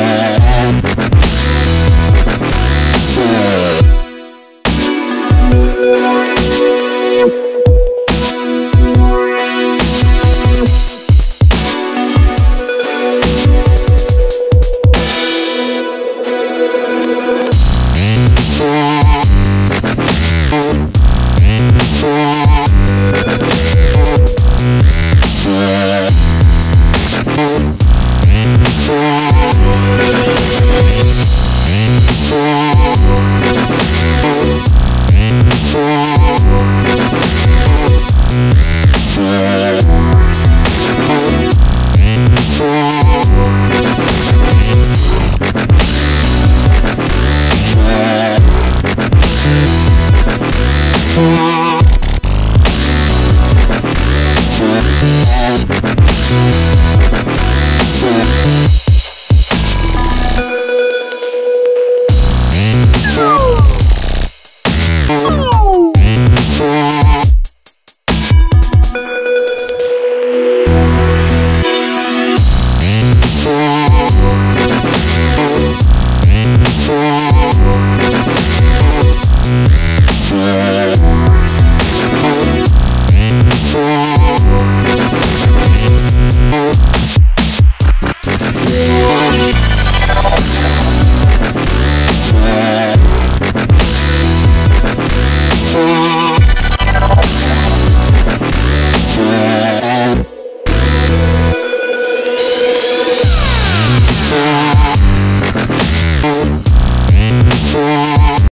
Yeah.